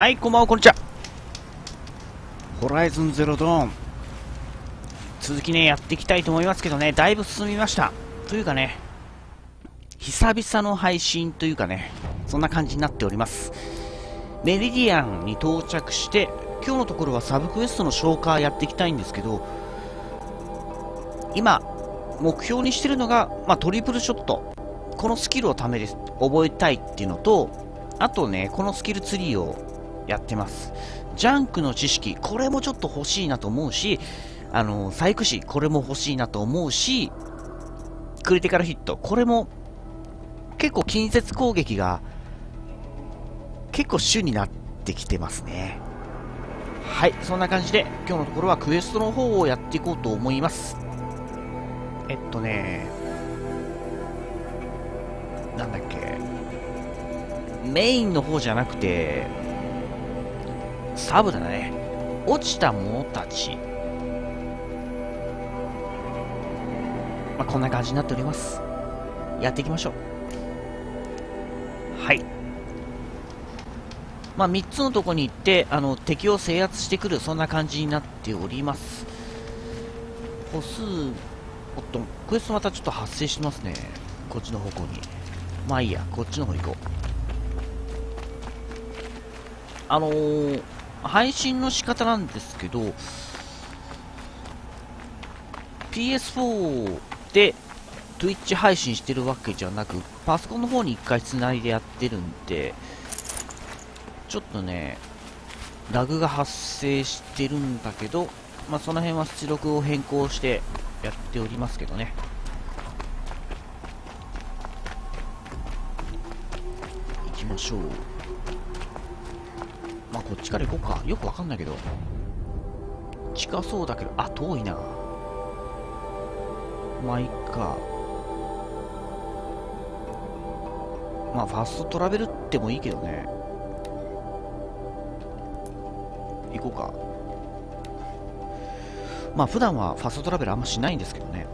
はい、こんばんは、こんにちは。ホライズンゼロドーン。続きね、やっていきたいと思いますけどね、だいぶ進みました。というかね、久々の配信というかね、そんな感じになっております。メリディアンに到着して、今日のところはサブクエストの消化やっていきたいんですけど、今、目標にしてるのが、まあ、トリプルショット。このスキルをためです。覚えたいっていうのと、あとね、このスキルツリーをやってます。ジャンクの知識、これもちょっと欲しいなと思うし、あの、細工師、これも欲しいなと思うし、クリティカルヒット、これも結構近接攻撃が結構主になってきてますね。はい、そんな感じで今日のところはクエストの方をやっていこうと思います。えっとね、なんだっけ、メインの方じゃなくて、サブだね。落ちた者たち。まあ、こんな感じになっております。やっていきましょう。はい。まあ、3つのとこに行って、あの、敵を制圧してくる、そんな感じになっております。歩数、おっと、クエストまたちょっと発生してますね。こっちの方向に。まあいいや、こっちの方行こう。あのー、配信の仕方なんですけど、PS4 で Twitch 配信してるわけじゃなく、パソコンの方に一回繋いでやってるんで、ちょっとね、ラグが発生してるんだけど、まあ、その辺は出力を変更してやっておりますけどね。行きましょう。あ、こっちから行こうか。よくわかんないけど。近そうだけど、あ、遠いな。まあ、いっか。まあ、ファストトラベルってもいいけどね。行こうか。まあ、普段はファストトラベルあんましないんですけどね。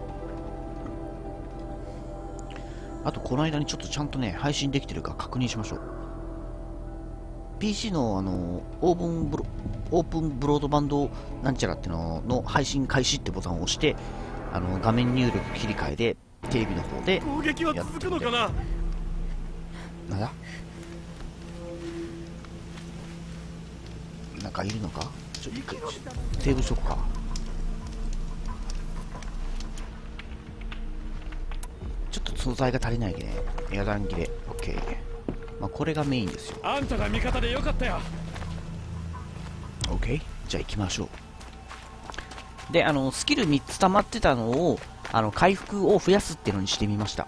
あと、この間にちょっとちゃんとね、配信できてるか確認しましょう。PC のあのオープンブロオープンブロードバンドなんちゃらっていうのの配信開始ってボタンを押してあの画面入力切り替えでテレビの方で攻撃は続くのかな？なんだ？なんかいるのか？ちょっと一回セーブしとくか。ちょっと素材が足りないね。野弾切れ。OK まあ、これがメインですよ。あんたが味方でよかったよ。OK じゃあ行きましょう。であのスキル3つ溜まってたのをあの回復を増やすっていうのにしてみました。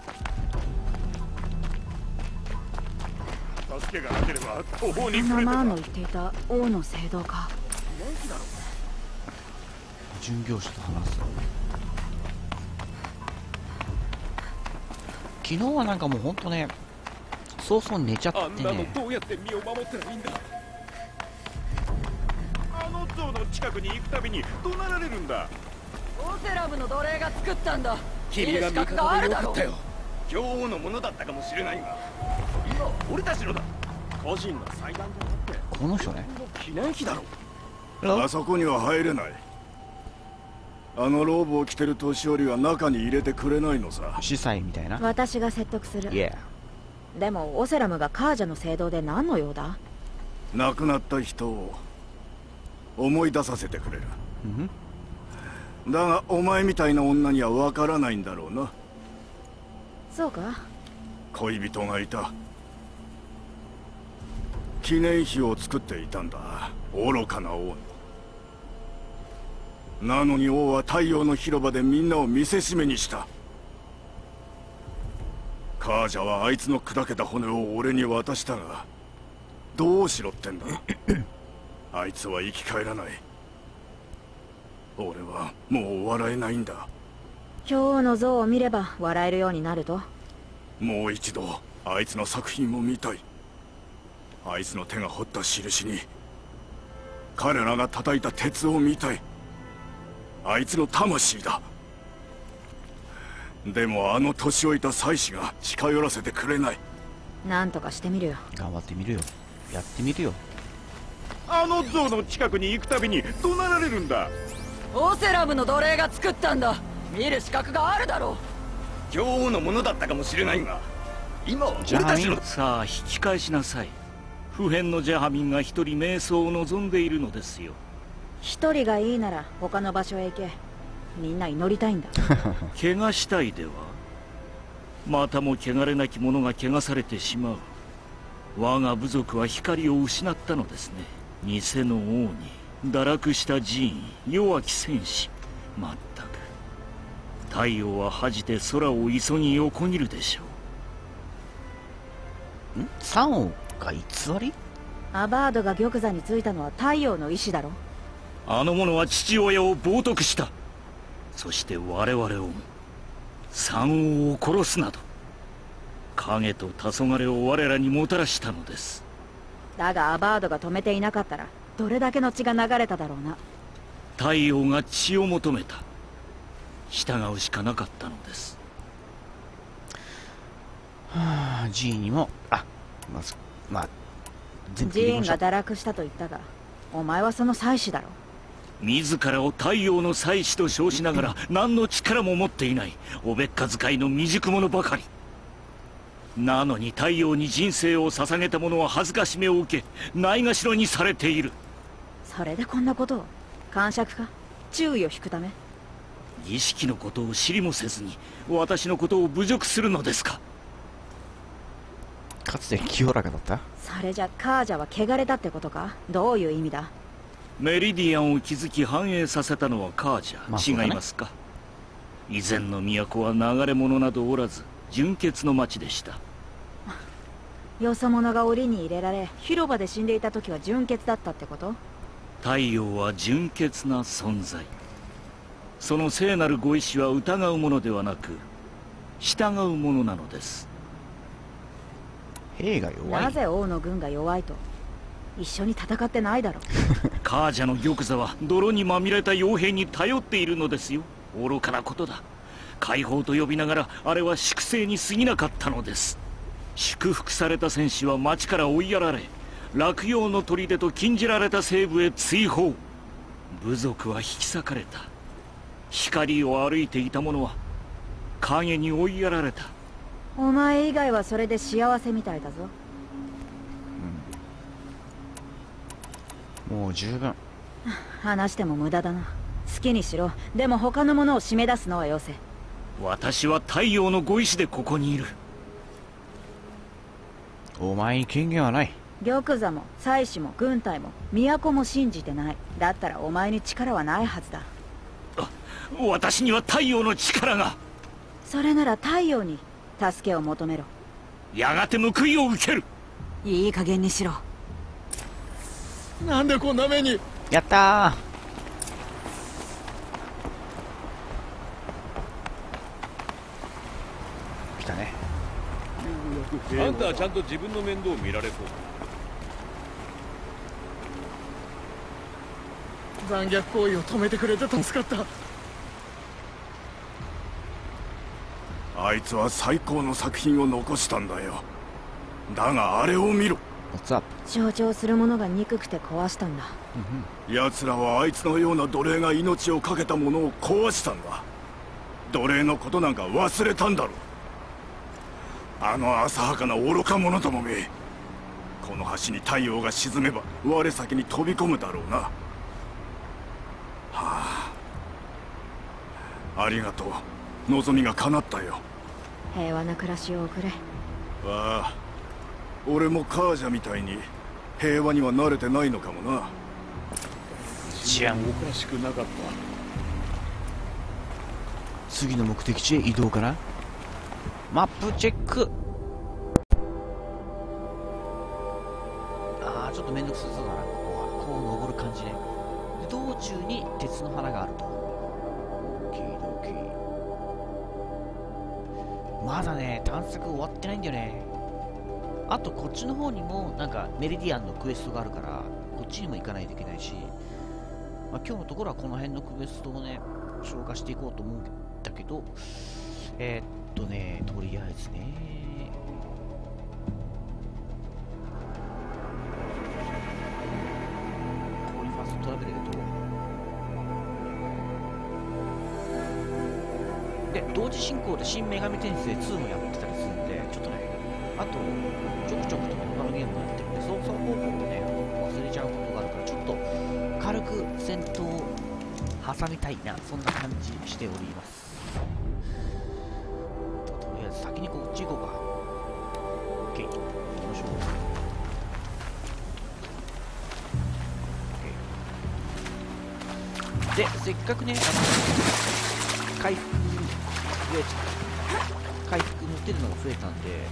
助けがなければ途方に暮れてたの言っていた王の聖堂か。巡業者と話す。昨日はなんかもうほんとね早々寝ちゃってね。あんなのどうやって身を守ったらいいんだ？あの像の近くに行くたびに怒鳴られるんだ。オセラムの奴隷が作ったんだ。君が味方でよかったよ。女王のものだったかもしれないが。今俺たちのだ。個人の祭壇じゃなくて。この人ね。記念碑だろあそこには入れない。あのローブを着てる年寄りは中に入れてくれないのさ。司祭みたいな。私が説得する。Yeah でもオセラムがカージャの聖堂で何の用だ？亡くなった人を思い出させてくれる、だがお前みたいな女にはわからないんだろうな。そうか。恋人がいた。記念碑を作っていたんだ。愚かな王なのに王は太陽の広場でみんなを見せしめにしたカージャはあいつの砕けた骨を俺に渡したがどうしろってんだ？あいつは生き返らない。俺はもう笑えないんだ。今日の像を見れば笑えるようになると？もう一度あいつの作品を見たい。あいつの手が彫った印に彼らが叩いた鉄を見たい。あいつの魂だでもあの年老いた妻子が近寄らせてくれない。なんとかしてみるよ。頑張ってみるよ。やってみるよ。あの像の近くに行くたびに怒鳴られるんだ。オセラムの奴隷が作ったんだ。見る資格があるだろう。女王のものだったかもしれないが今は俺たちのさあ引き返しなさい。普遍のジャハミンが一人瞑想を望んでいるのですよ。一人がいいなら他の場所へ行けみんな祈りたいんだ。怪我したいではまたも汚れなき者が汚されてしまう。我が部族は光を失ったのですね。偽の王に堕落した寺院弱き戦士まったく。太陽は恥じて空を急ぎ横切るでしょう。ん？サオが偽り？アバードが玉座についたのは太陽の意志だろ。あの者は父親を冒涜したそして我々をも三王を殺すなど影と黄昏を我らにもたらしたのです。だがアバードが止めていなかったらどれだけの血が流れただろうな。太陽が血を求めた。従うしかなかったのです。はあ G にも。あまずまあジーンが堕落したと言ったがお前はその祭司だろ自らを太陽の祭司と称しながら何の力も持っていない。おべっか使いの未熟者ばかり。なのに太陽に人生を捧げた者は恥ずかしめを受けないがしろにされている。それでこんなことを？感触か？注意を引くため？儀式のことを知りもせずに私のことを侮辱するのですか？かつて清らかだった？それじゃカージャは汚れたってことか？どういう意味だ？メリディアンを築き繁栄させたのはカージャ、まあね、違いますか？以前の都は流れ者などおらず純潔の町でした。よそ者が檻に入れられ広場で死んでいた時は純潔だったってこと？太陽は純潔な存在。その聖なるご意志は疑うものではなく従うものなのです。兵が弱い。なぜ王の軍が弱いと？一緒に戦ってないだろ。カージャの玉座は泥にまみれた傭兵に頼っているのですよ。愚かなことだ。解放と呼びながらあれは粛清に過ぎなかったのです。祝福された戦士は町から追いやられ落葉の砦と禁じられた西部へ追放。部族は引き裂かれた。光を歩いていた者は影に追いやられた。お前以外はそれで幸せみたいだぞ、もう十分。話しても無駄だな。好きにしろ。でも他のものを締め出すのはよせ私は太陽のご意志でここにいる。お前に権限はない。玉座も祭司も軍隊も都も信じてない。だったらお前に力はないはずだ。私には太陽の力が。それなら太陽に助けを求めろ。やがて報いを受ける。いい加減にしろなんでこんな目に？やったー。来たね。あんたはちゃんと自分の面倒を見られそう。残虐行為を止めてくれて助かった。あいつは最高の作品を残したんだよ。だがあれを見ろ象徴するものが憎くて壊したんだ。奴らはあいつのような奴隷が命を懸けたものを壊したんだ。奴隷のことなんか忘れたんだろあの浅はかな愚か者どもめ。この橋に太陽が沈めば我先に飛び込むだろうな。はあ。ありがとう。望みが叶ったよ。平和な暮らしを送れ。ああ。俺もカージャみたいに平和には慣れてないのかもな。治安おかしくなかった。次の目的地へ移動かなマップチェック。ああちょっとめんどくさそうだな。ここはこう登る感じねで道中に鉄の花があると。まだね探索終わってないんだよねあとこっちの方にもなんかメリディアンのクエストがあるからこっちにも行かないといけないし、まあ、今日のところはこの辺のクエストをね消化していこうと思うんだけどえー、っとねとりあえずね。で同時進行で新女神転生2もやってたりとちょくちょくと他のゲームもやってるんで操作方法をね忘れちゃうことがあるからちょっと軽く戦闘を挟みたいなそんな感じしております。とりあえず先にこっち行こうか。OK 行きましょう。OK でせっかくねあの回復増えちゃった。回復持ってるのが増えたんで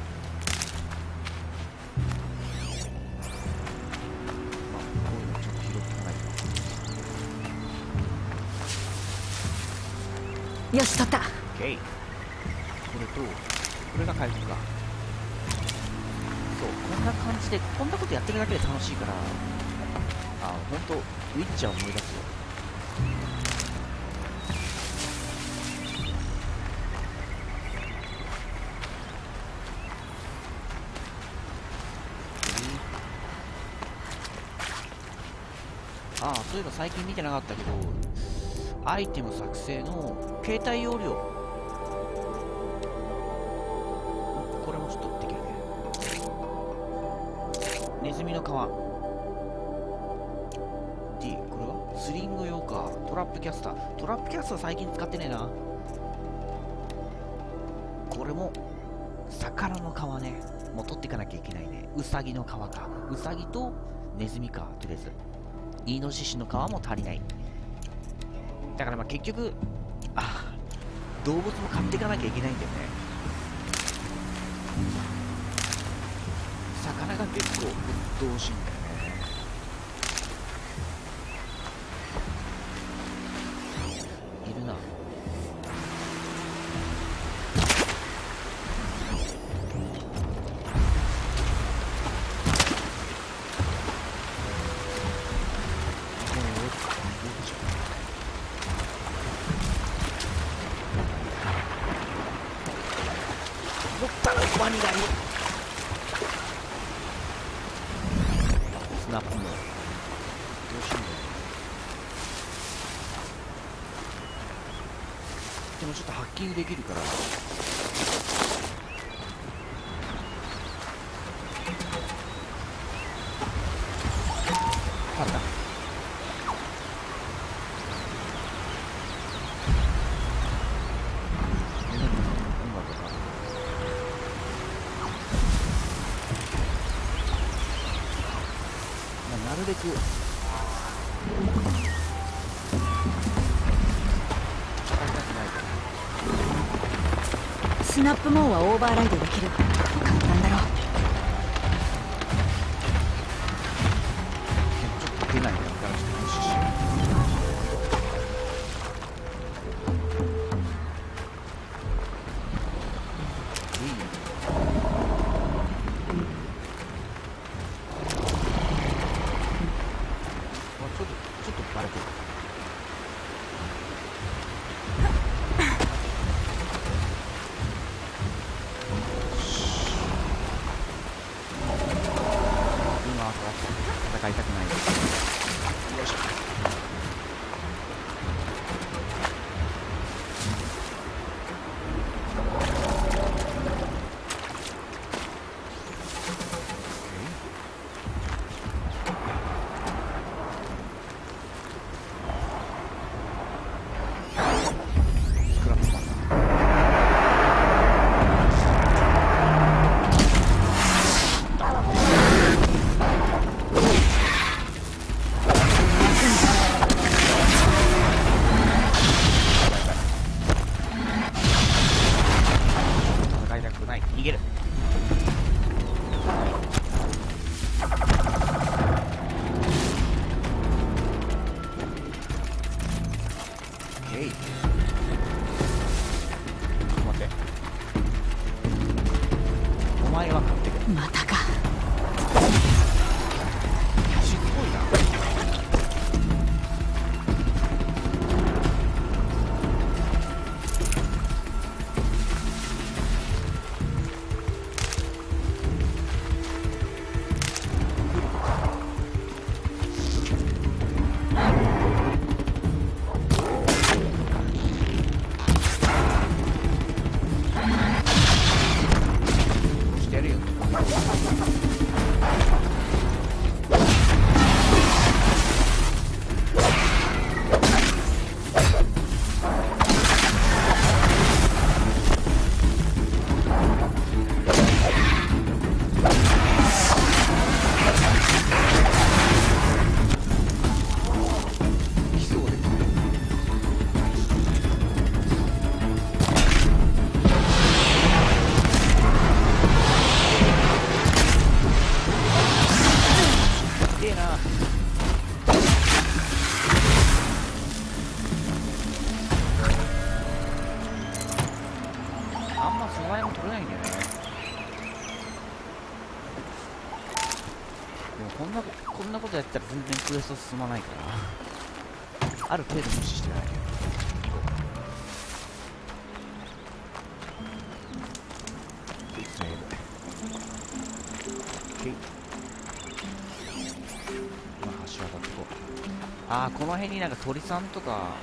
よし取った。OK これとこれが回復か。そうこんな感じでこんなことやってるだけで楽しいから。あ本当ウィッチャー思い出すよ。ああそういえば最近見てなかったけどアイテム作成の携帯容量。これもちょっとできるね。ネズミの皮。D これは？スリング用か。トラップキャスター。トラップキャスター最近使ってねえな。これも魚の皮ね。もう取っていかなきゃいけないね。ウサギの皮か。ウサギとネズミかとりあえず。イノシシの皮も足りない。だからまあ結局あ動物も買っていかなきゃいけないんだよね。魚が結構鬱陶しいんだよ。ナップモンはオーバーライドだ。エスト進まないからある程度無視してない。ああこの辺になんか鳥さんとか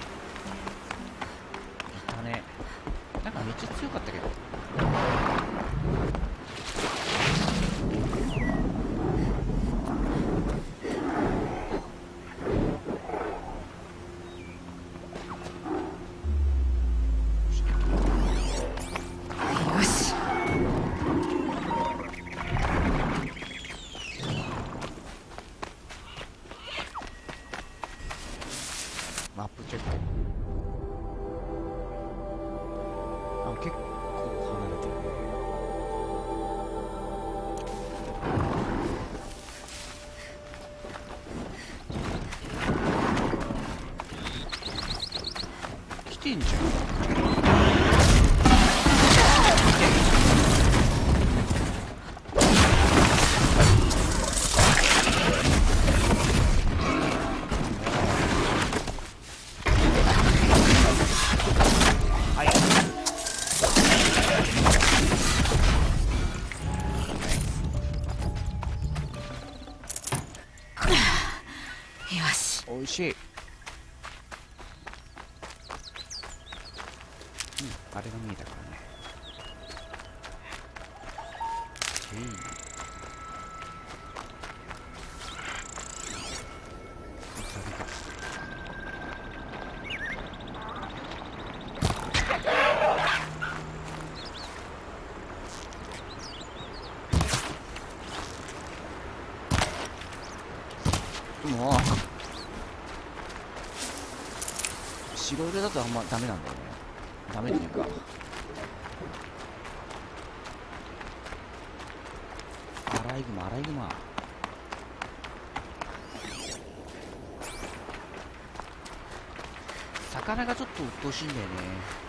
白色だとあんまダメなんだよねダメっていうかアライグマアライグマ魚がちょっと鬱陶しいんだよね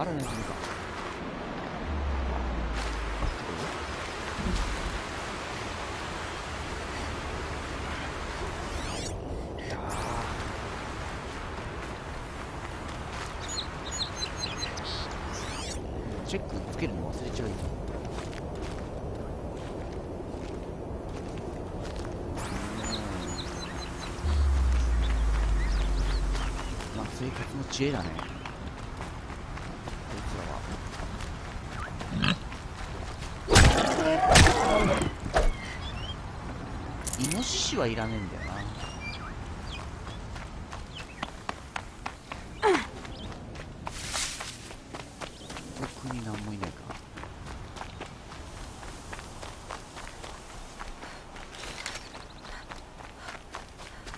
あるネズミかいたーチェックつけるの忘れちゃうようんまあ生活の知恵だね。こいつらは。イノシシはいらねえんだよな。特になんもいないか。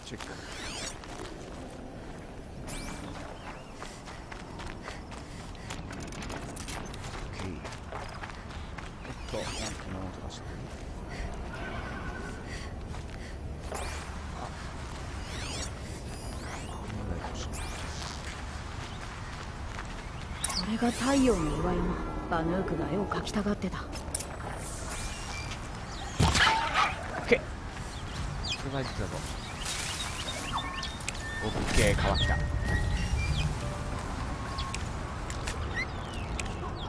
チェックオッケーえっとなんか物音がしてるあなんだよこしこれが太陽の祝いのバヌークが絵を描きたがってた。オッケー。これが実だぞオッケー川来た。カ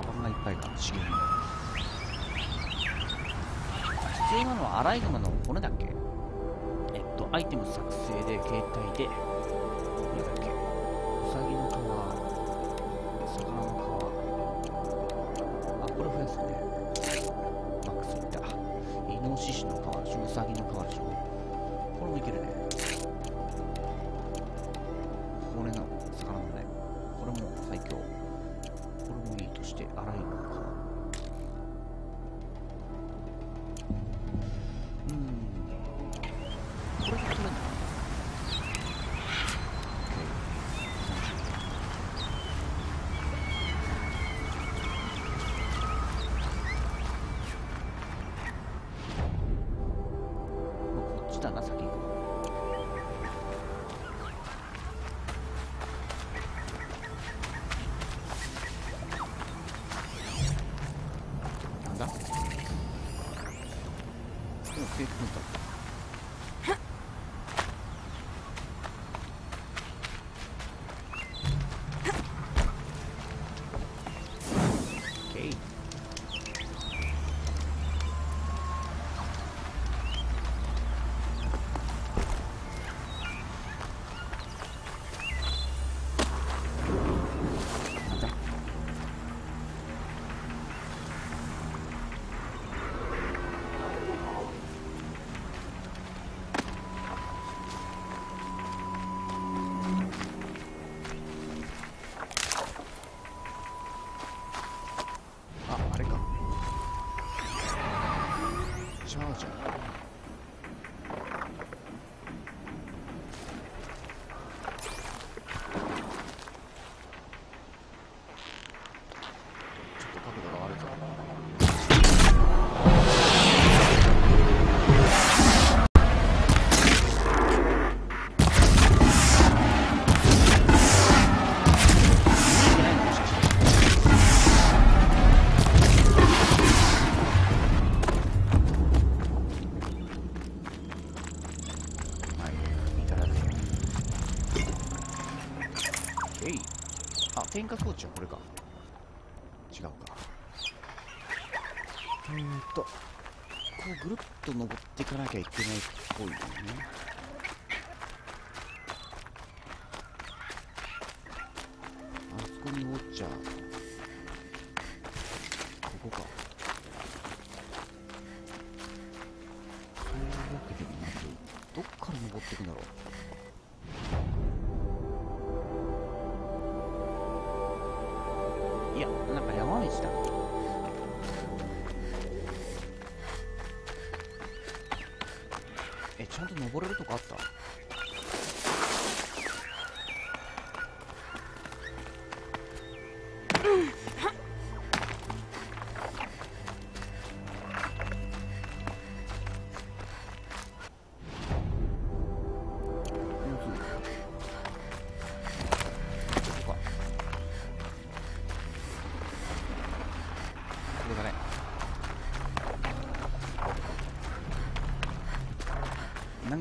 バンがいっぱいか。資源必要なのはアライグマの骨だっけ？えっとアイテム作成で携帯で。これだっけ？ウサギの皮獅子の皮でしょウサギの皮でしょ。これもいけるね。骨の魚のね。これも最強。これもいいとしてアライグマのってい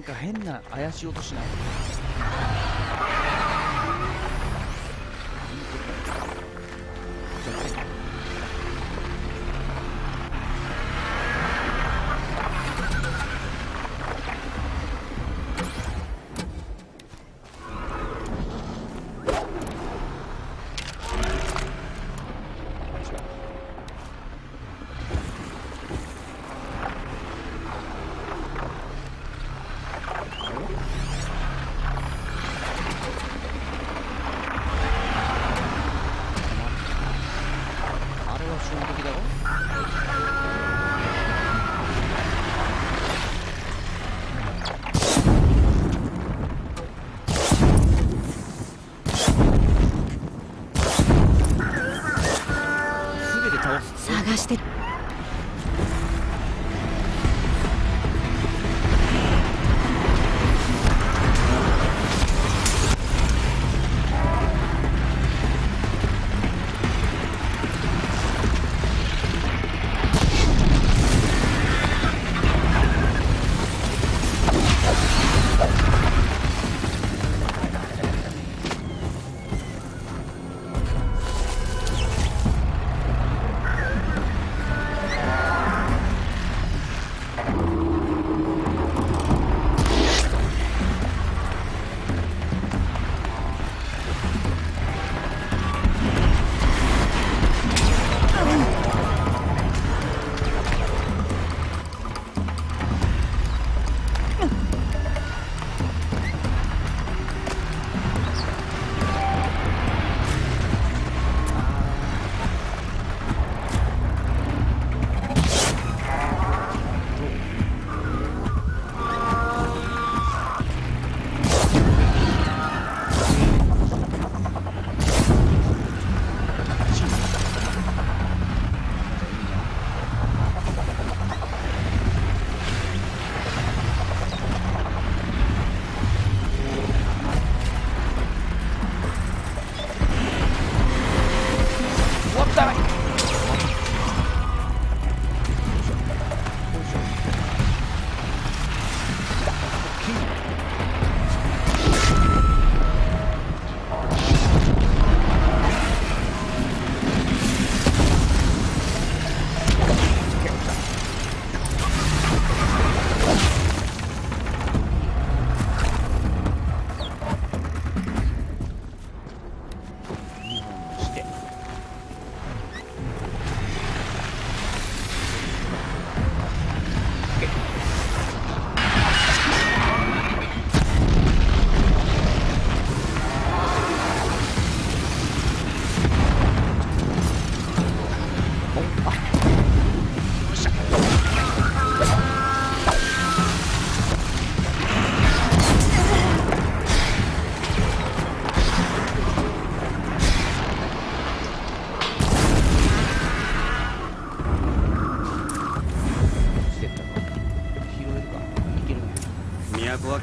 なんか変な怪しい音しない？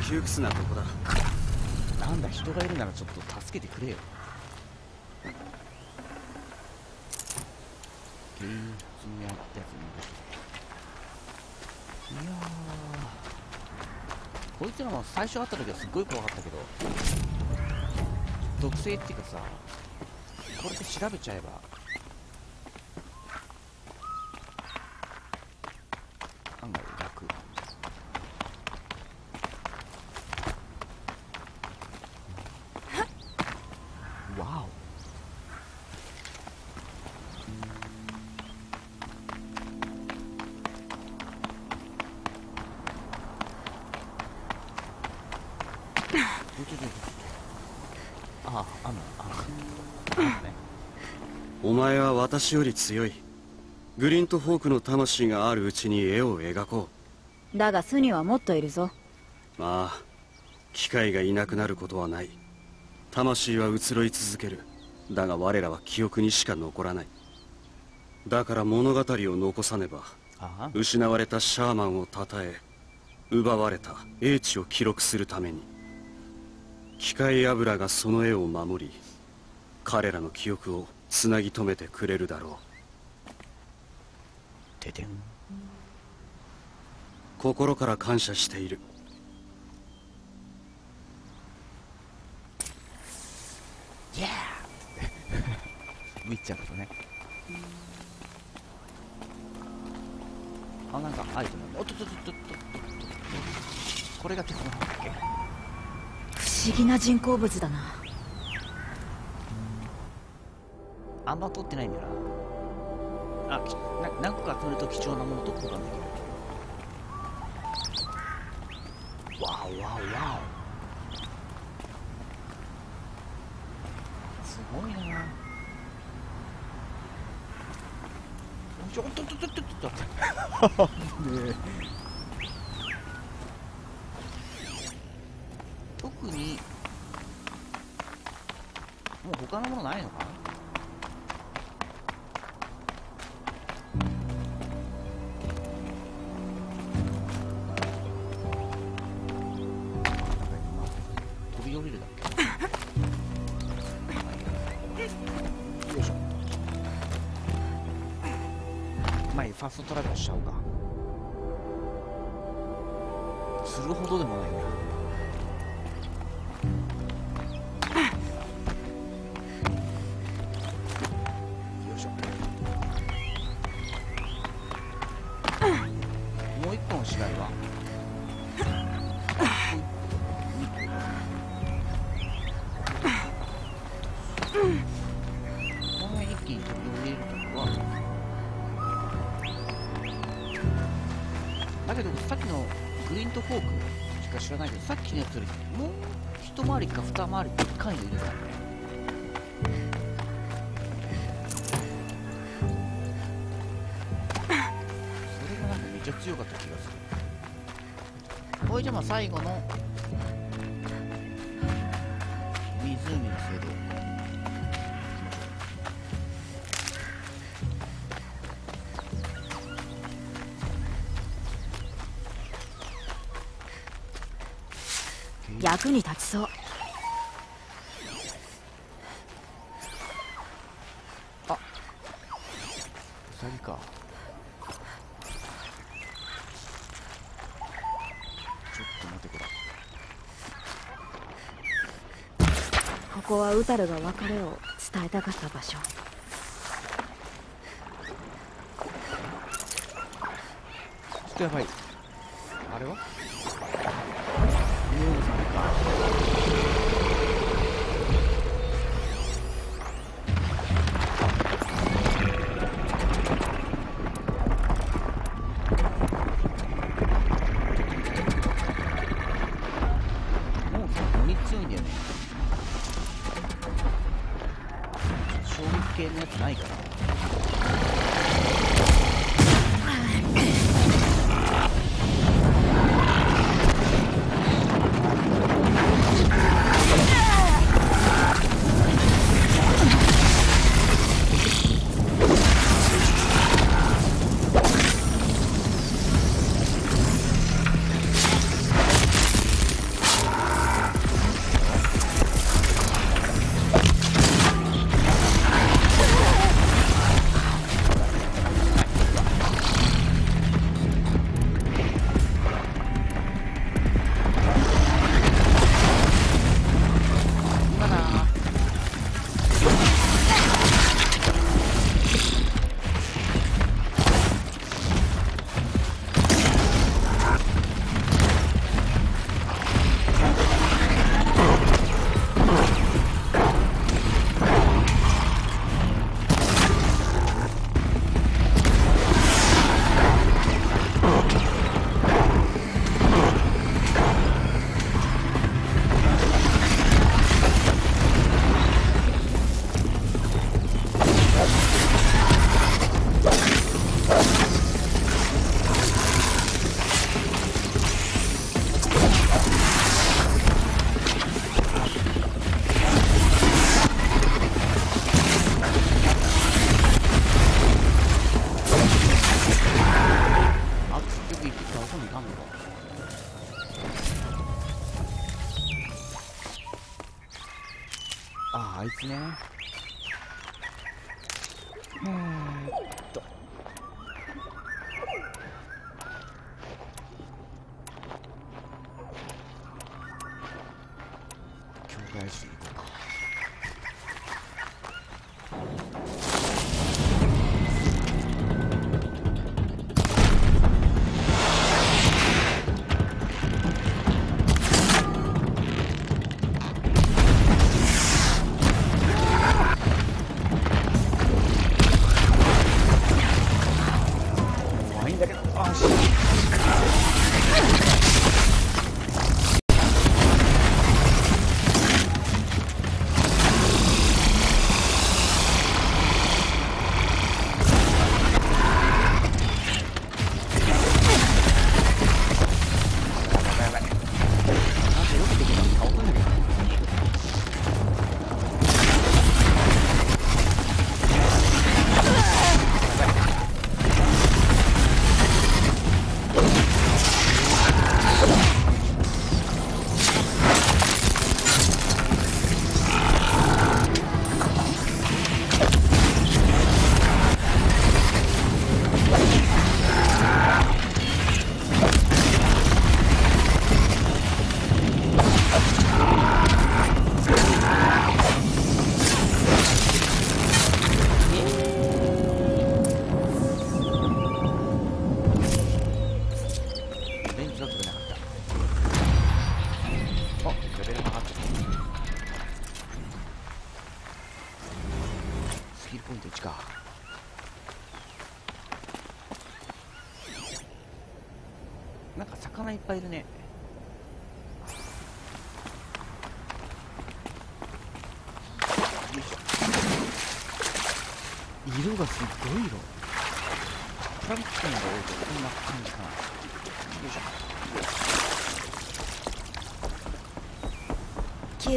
窮屈なとこだ。なんだ人がいるならちょっと助けてくれよ。やったやついやー。こいつらも最初会った時はすっごい怖かったけど毒性っていうかさこれで調べちゃえば前は私より強い。グリントフォークの魂があるうちに絵を描こだが巣にはもっといるぞ。うまあ機械がいなくなることはない。魂は移ろい続ける。だが我らは記憶にしか残らない。だから物語を残さねば。あ失われたシャーマンを称え奪われた英知を記録するために。機械油がその絵を守り彼らの記憶をつなぎ止めてくれるだろうててん。心から感謝しているイエー見っちゃうことね。あ、なんかアイテム。おっとっとっとっと。これが鉄の方だっけ？不思議な人工物だなあんま取ってないんだよな。あ、きな何個か取ると貴重なもの取ることができる。わおわおわお。すごいな。ちょっとっとっとっとっと。ねえ特にもう他のものないのかな回りか二回りでっかいのいるからねそれがなんかめっちゃ強かった気がする。これじゃあまあ最後の湖の精度いきましょ役に立ちそううさぎかちょっと待ってくれここはウタルが別れを伝えたかった場所。ちょっとやばい。あれは？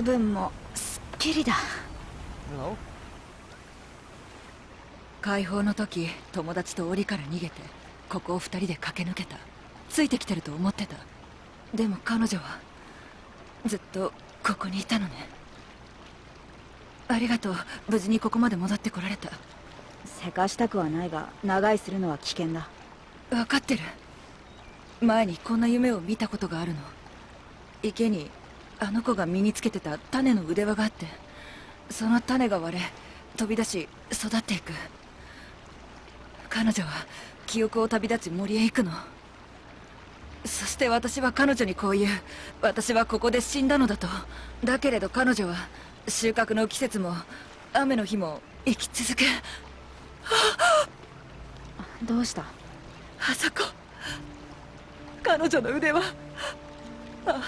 気分もすっきりだ。解放の時友達と檻から逃げてここを二人で駆け抜けた。ついてきてると思ってた。でも彼女はずっとここにいたのね。ありがとう。無事にここまで戻ってこられた。せかしたくはないが長居するのは危険だ。分かってる。前にこんな夢を見たことがあるの。池にあの子が身につけてた種の腕輪があってその種が割れ飛び出し育っていく。彼女は記憶を旅立ち森へ行くの。そして私は彼女にこう言う。私はここで死んだのだと。だけれど彼女は収穫の季節も雨の日も生き続け。どうした？あそこ。彼女の腕はあ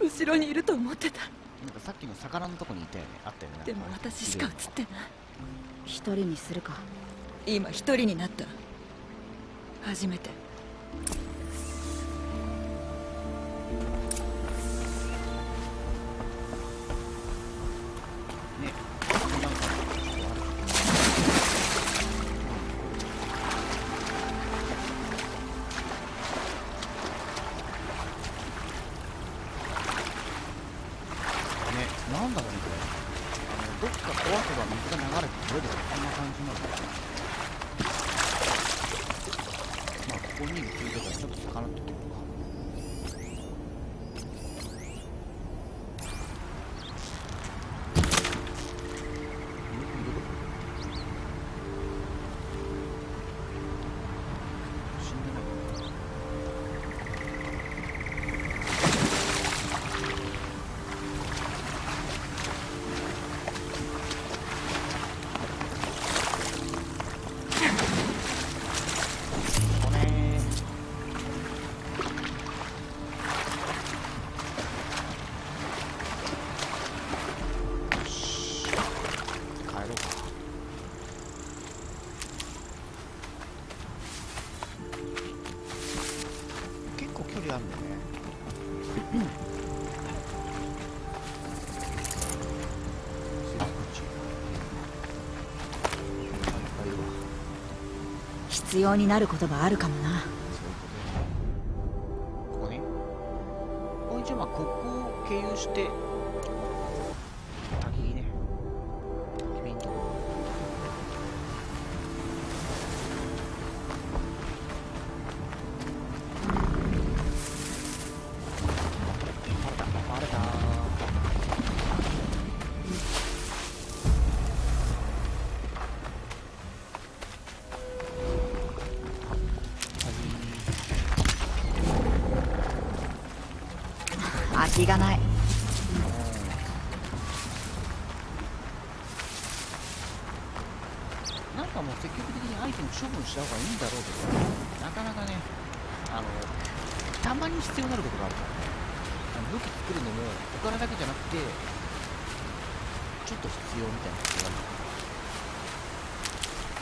後ろにいると思ってた。なんかさっきの魚のとこにいたよね。あったよね。でも私しか映ってない。一人にするか。今一人になった。初めて必要になることがあるかも。空きがない。なんかもう積極的にアイテム処分した方がいいんだろうけどなかなかねあのたまに必要になることがあるからね。武器作るのもお金だけじゃなくてちょっと必要みたいなことがあ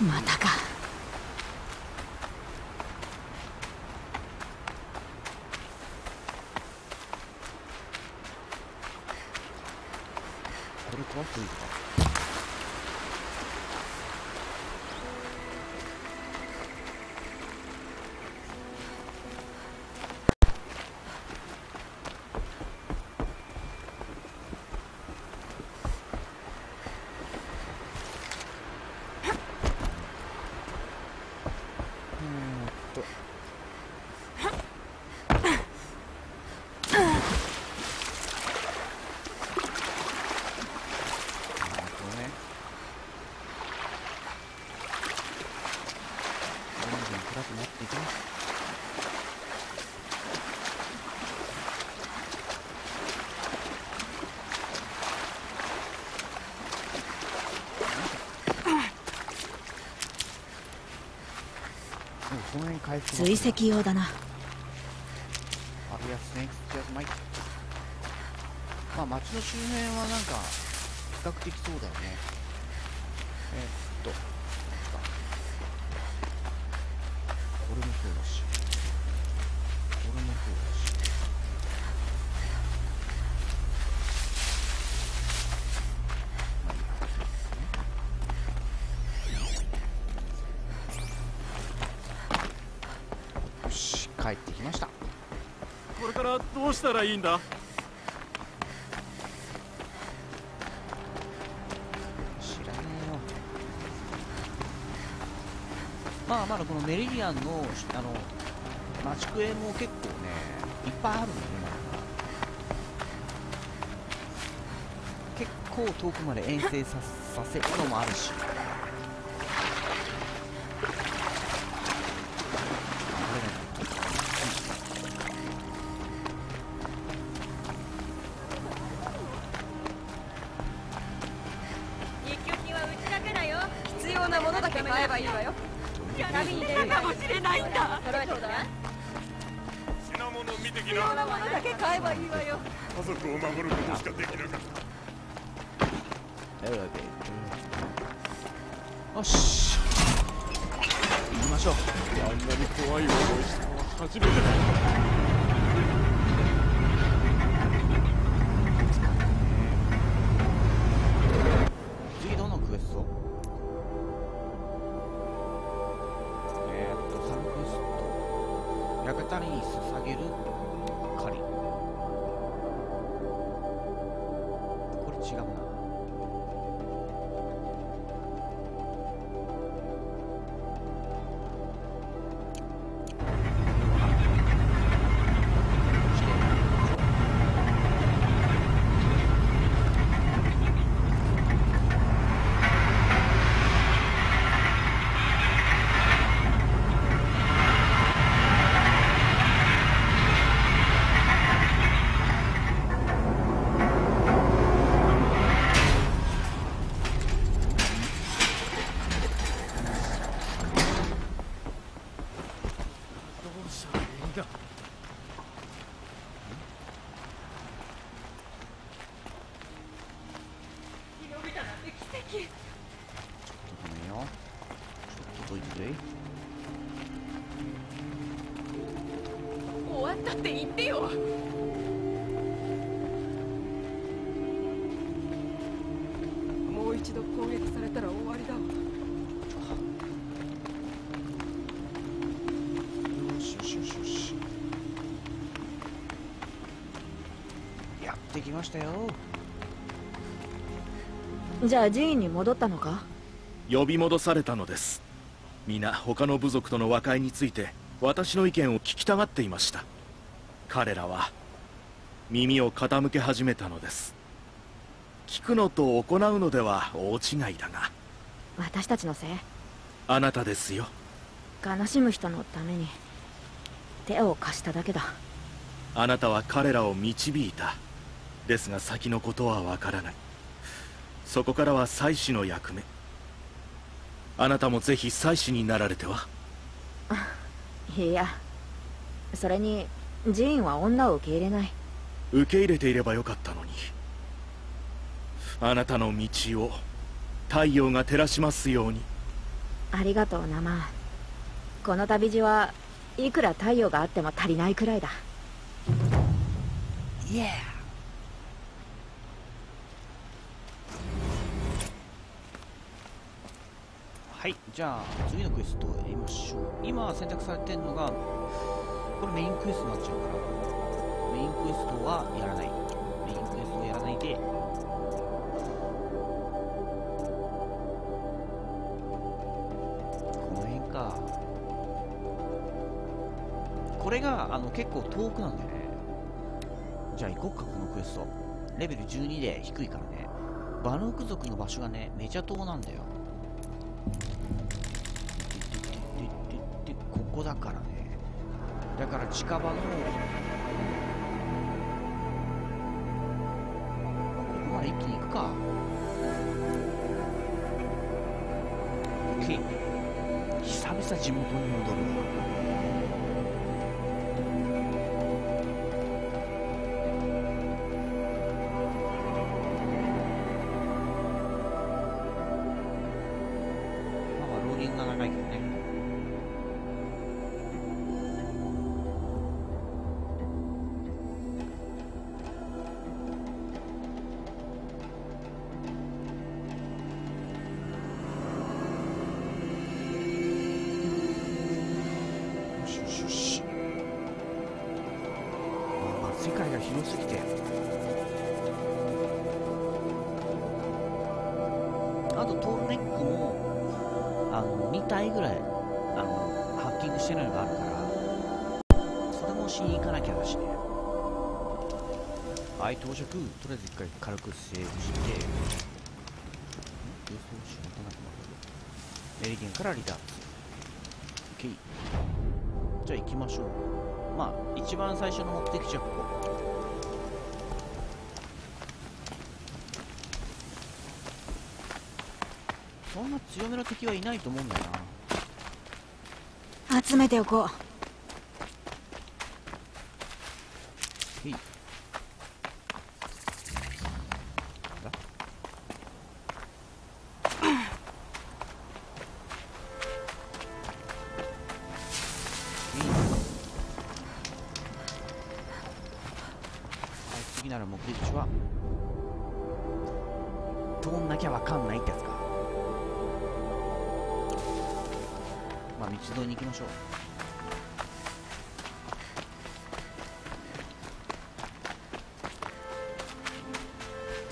るまたかこれ壊していいのかうーんとなるほどねどんどん暗くなっていきますもうその辺回復追跡用だな。まあ町の周辺はなんか比較的そうだよね。したらいいんだ？知らねえよ。まあまだこのメリディアンのあの町クエも結構ねいっぱいあるんだよねまだ結構遠くまで遠征ささせるのもあるし。要なものだけ買えばいいわよ。旅に出るかもしれないんだ。揃えてくだ品物見てき必要な。ものだけ買えばいいわよ。家族を守ることしかできなかった。よし。行きましょう。あんなに怖い思いしたのは初めてだしたよ。じゃあ寺院に戻ったのか？呼び戻されたのです。皆他の部族との和解について私の意見を聞きたがっていました。彼らは耳を傾け始めたのです。聞くのと行うのでは大違いだが。私たちのせい？あなたですよ。悲しむ人のために手を貸しただけだ。あなたは彼らを導いたですが先のことはわからない。そこからは祭司の役目。あなたもぜひ祭司になられては。いやそれにジーンは女を受け入れない。受け入れていればよかったのに。あなたの道を太陽が照らしますように。ありがとう生この旅路はいくら太陽があっても足りないくらいだ。イエーはいじゃあ次のクエストをやりましょう。今選択されてるのがこれメインクエストになっちゃうからメインクエストはやらない。メインクエストをやらないでこの辺か。これがあの結構遠くなんだよね。じゃあ行こっかこのクエスト。レベル12で低いからね。バヌーク族の場所がねめちゃ遠なんだよ。こだからね。だから近場のここまで一気に行くか。OK 久々地元に戻るはい到着とりあえず一回軽くセーブして輸送し持たなくなるメリディンから離脱 OK じゃあ行きましょう。まあ一番最初の目的地はここ。そんな強めの敵はいないと思うんだよな。集めておこう。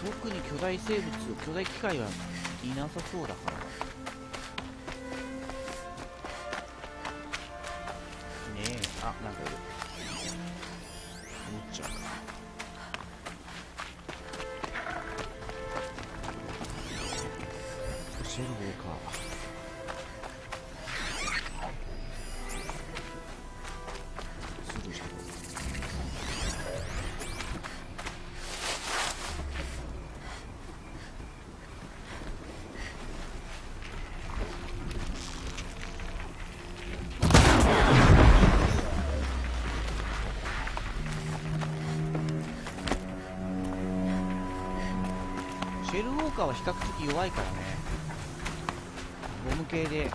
特に巨大生物巨大機械はいなさそうだから。カは比較的弱いからね。ゴム系で。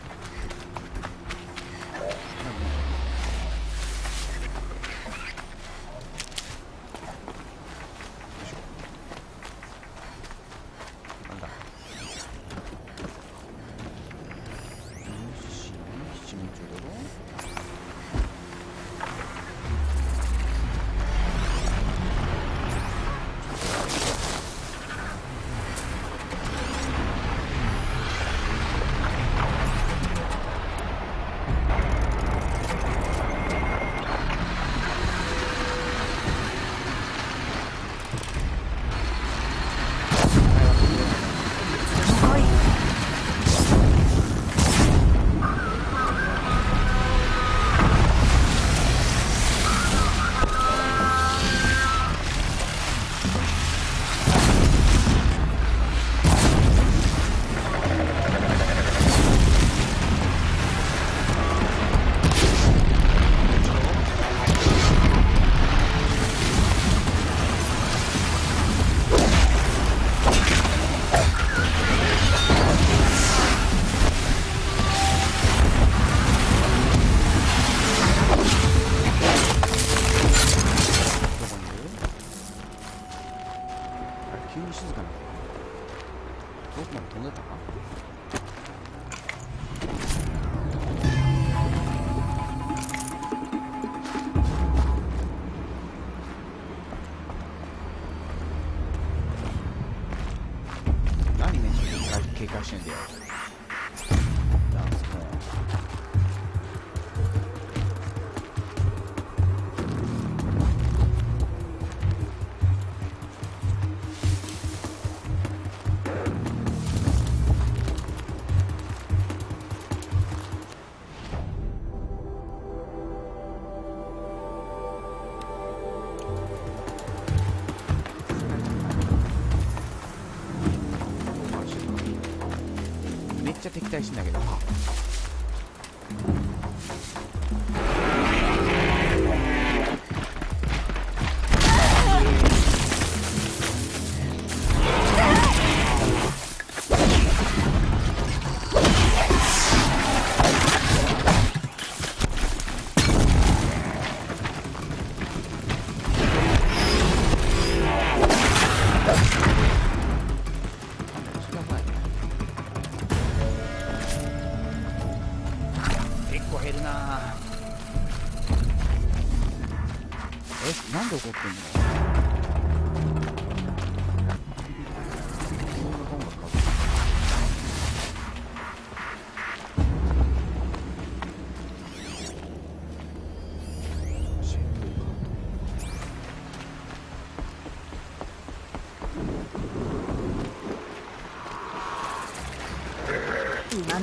待しんだけど。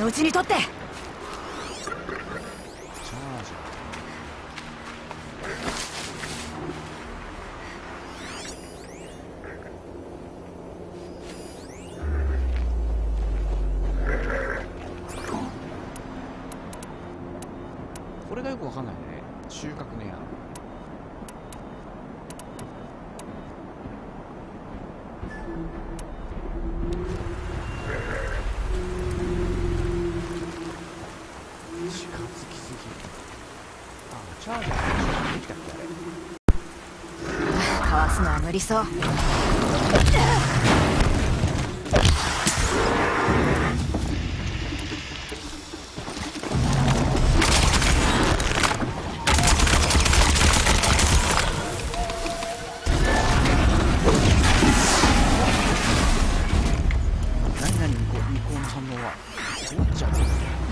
のうちにとって。そう。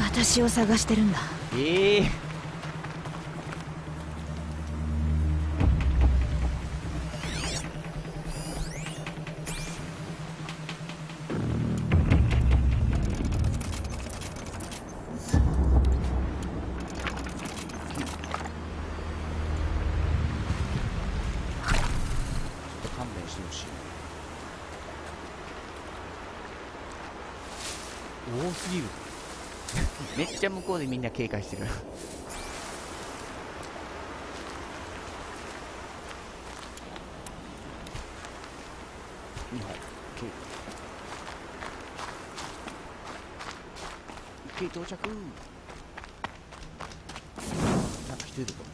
私を探してるんだ。ええ。多すぎる。めっちゃ向こうでみんな警戒してる。2本。OK 到着。なんか一人でこ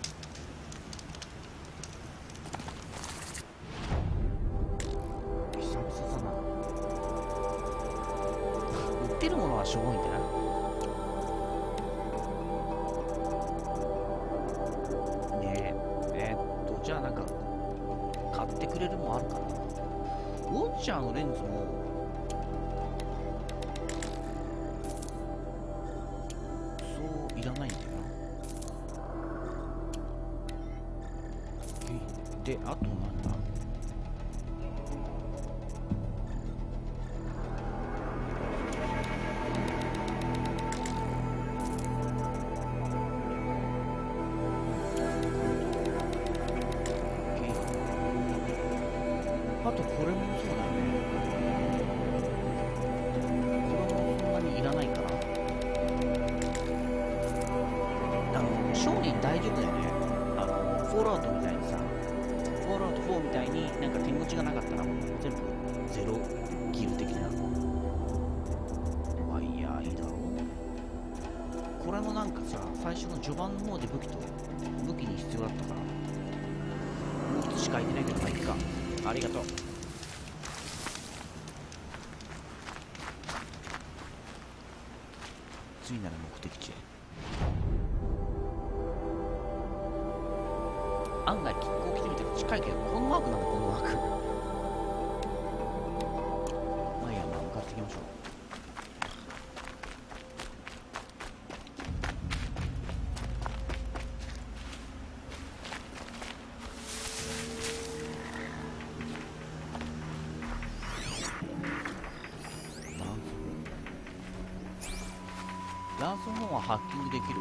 you know もんはハッキングできる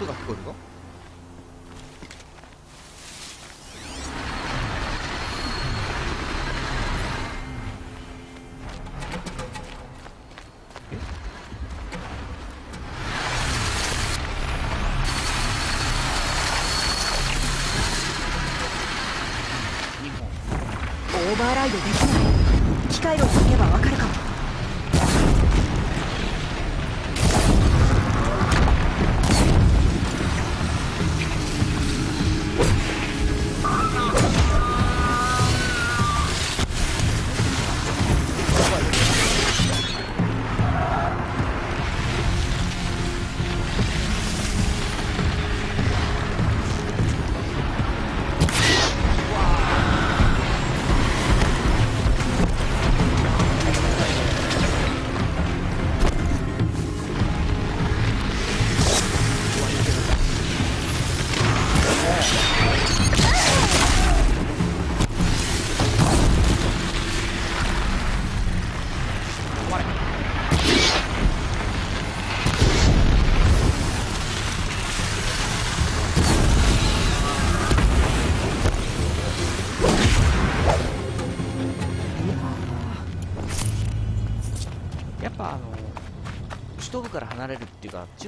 音が聞こえるぞ。バーライドできない。機械炉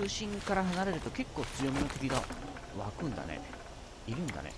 中心から離れると結構強めの敵が湧くんだね。いるんだね。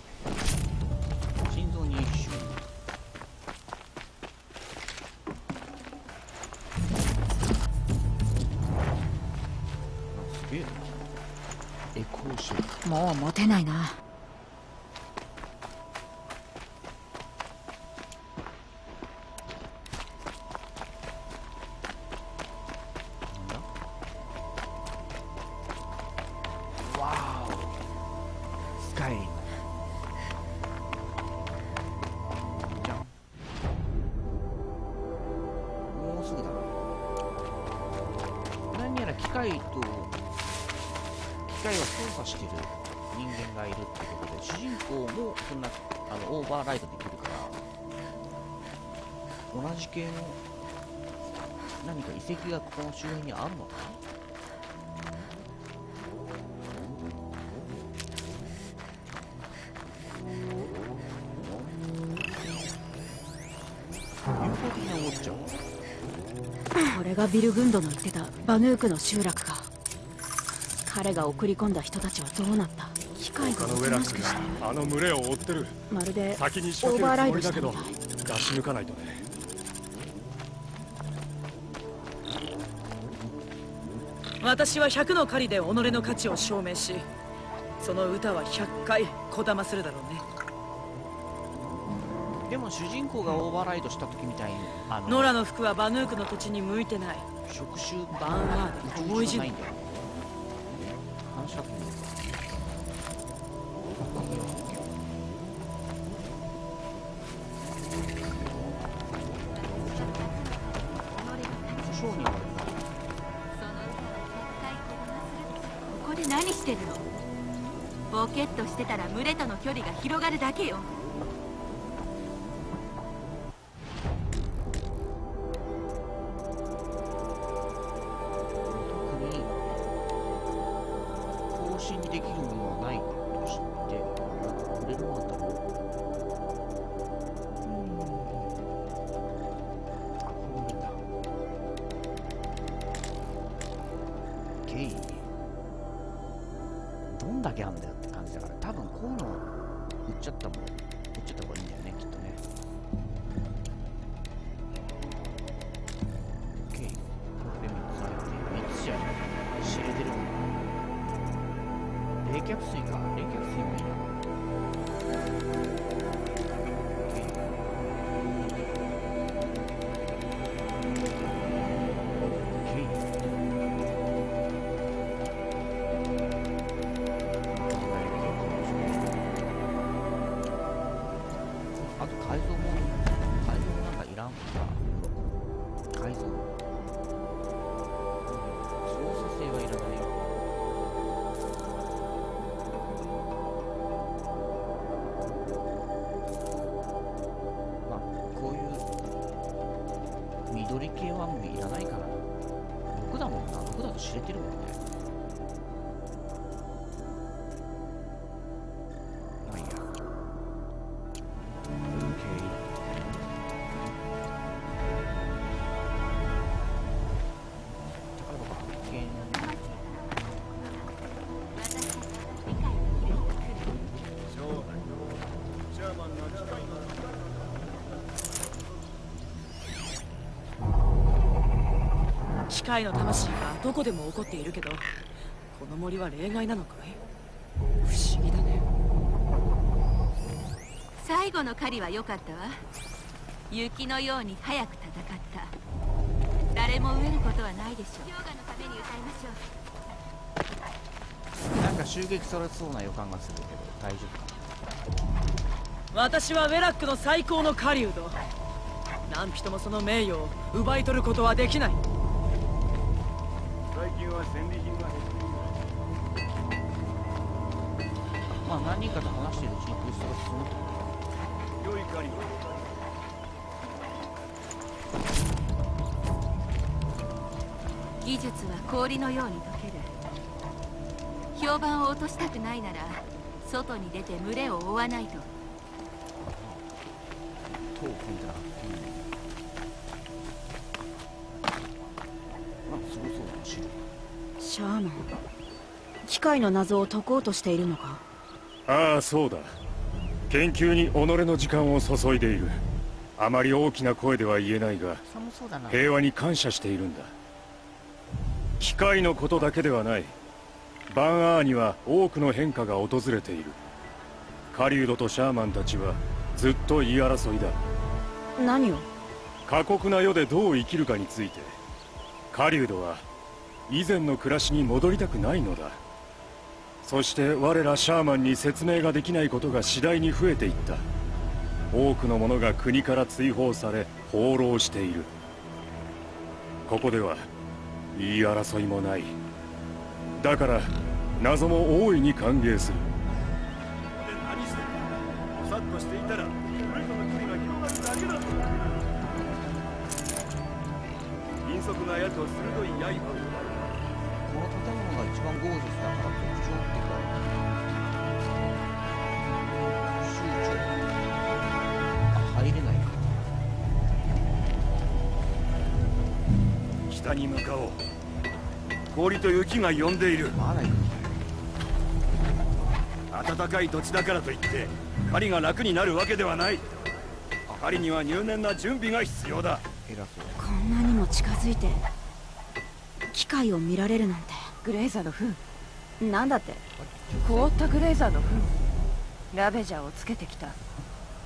がこの周辺にあるのか？これがビルグンドの言ってたバヌークの集落か。彼が送り込んだ人たちはどうなった？機械がおとなしくしてあの群れを追ってる。まるで先にオ仕掛けるーバーライつもりだけどドしたみたい。出し抜かないとね私は100の狩りで己の価値を証明しその歌は100回こだまするだろうね。でも主人公がオーバーライドした時みたいにあのノラの服はバヌークの土地に向いてない。触手バンワード思い知るないんだよだけよ。機械の魂がどこでも起こっているけどこの森は例外なのかい？不思議だね。最後の狩りは良かったわ。雪のように早く戦った。誰も飢えることはないでしょう。氷河のために歌いましょう。なんか襲撃されそうな予感がするけど大丈夫か私はウェラックの最高の狩人。何人もその名誉を奪い取ることはできない外に出て群れを追わないと。シャーマン機械の謎を解こうとしているのか？ああそうだ。研究に己の時間を注いでいる。あまり大きな声では言えないが平和に感謝しているんだ。機械のことだけではない。バンアーには多くの変化が訪れている狩人とシャーマンたちはずっと言い争いだ。何を？過酷な世でどう生きるかについて。狩人は以前の暮らしに戻りたくないのだ。そして我らシャーマンに説明ができないことが次第に増えていった。多くの者が国から追放され放浪している。ここでは言い争いもない。だから謎も大いに歓迎するとしていたら群れとの距離が広がるだけだ迅速な矢と鋭い刃この建物が一番ゴージャスだから特徴っていうか集長。あ入れないか北に向かおう氷と雪が呼んでい。るまだ行く暖かい。土地だからとい。って狩りが楽になるわけではない。狩りには入念な準備が必要だ。偉そうこんなにも近づいて機械を見られるなんて。グレイザーの糞なんだって。凍ったグレイザーの糞ラベジャーをつけてきた。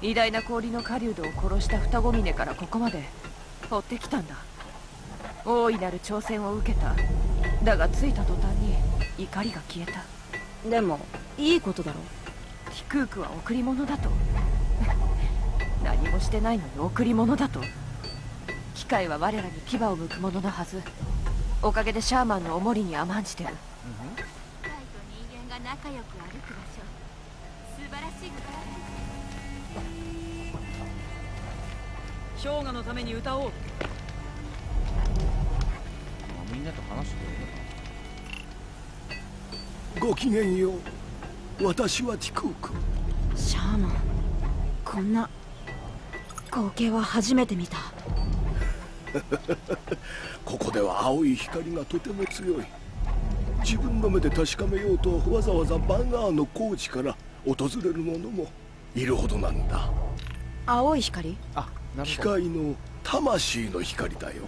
偉大な氷の狩人を殺した双子峰からここまで。追ってきたんだ。大いなる挑戦を受けた。だが着いた途端に怒りが消えた。でもいいことだろクークは贈り物だと。何もしてないのに贈り物だと。機械は我らに牙を剥くもののはず。おかげでシャーマンのおもりに甘んじてる。機械と人間が仲良く歩く場所。素晴らしいことだ。氷河のために歌おう。まあみんなと話してくれるごきげんよう私はティクークシャーマンこんな光景は初めて見た。ここでは青い光がとても強い。自分の目で確かめようとわざわざバンガーの高地から訪れる者もいるほどなんだ。青い光？あ機械の魂の光だよ。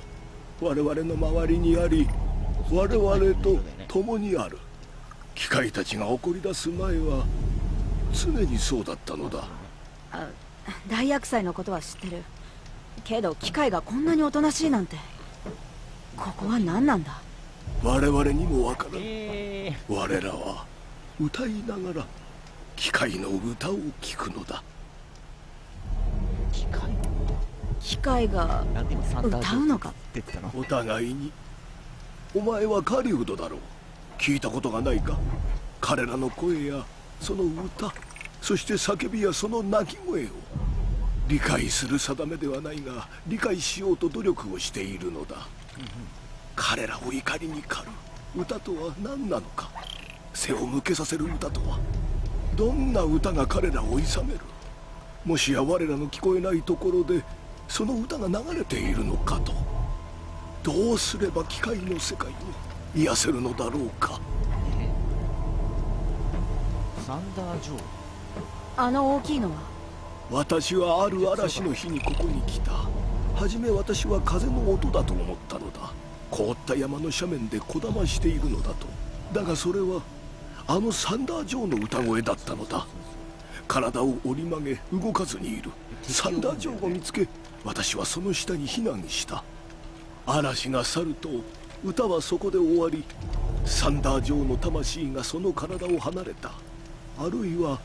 我々の周りにあり我々と共にある機械たちが怒り出す前は常にそうだったのだ。あ大厄祭のことは知ってる。けど機械がこんなにおとなしいなんてここは何なんだ？我々にもわからん。え我らは歌いながら機械の歌を聴くのだ。ー、機械？機械が歌うのか？出てたの。お互いにお前は狩人だろう聞いたことがないか？彼らの声やその歌そして叫びやその鳴き声を理解する定めではないが理解しようと努力をしているのだ、彼らを怒りに狩る歌とは何なのか？背を向けさせる歌とはどんな歌が彼らを諌める？もしや我らの聞こえないところでその歌が流れているのかと。どうすれば機械の世界を癒せるのだろうか。サンダー・ジョー。あの大きいのは？私はある嵐の日にここに来た。初め私は風の音だと思ったのだ。凍った山の斜面でこだましているのだと。だがそれはあのサンダー・ジョーの歌声だったのだ。体を折り曲げ動かずにいる。サンダー・ジョーを見つけ私はその下に避難した。嵐が去ると歌はそこで終わりサンダー・ジョーの魂がその体を離れた。あるいは